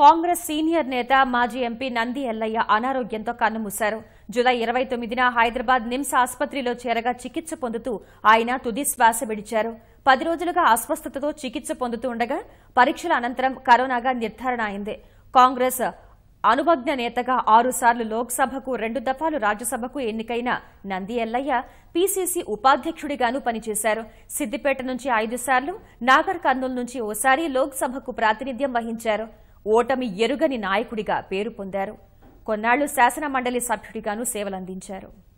Congress senior నేత మాజీ MP Nandi Ellaiah అనారోగ్యంతో కన్నుమూశారు. జులై ఇరవై తొమ్మిదిన హైదరాబాద్ నిమ్స్ ఆసుపత్రిలో చేరగా చికిత్స పొందుతూ ఆయన తుది శ్వాస విడిచారు. పది రోజులుగా అస్వస్థతతో చికిత్స పొందుతూ ఉండగా పరీక్షల అనంతరం కరోనాగా నిర్ధారణ అయింది. కాంగ్రెస్ అనుభజ్ఞ నేతగా ఆరుసార్లు లోక్సభకు రెండు దఫాలు రాజ్యసభకు ఎన్నికైన నంది ఎల్లయ్య పీసీసీ ఉపాధ్యక్షుడిగాను పనిచేశారు. సిద్దిపేట నుంచి ఐదుసార్లు నాగర్ కర్నూలు నుంచి ఓసారి లోక్సభకు ప్రాతినిధ్యం వహించారు. ఓటమి ఎరుగని నాయకుడిగా పేరు పొందారు. కొన్నాళ్ళు శాసన మండలి సభ్యుడిగాను సేవలందించారు.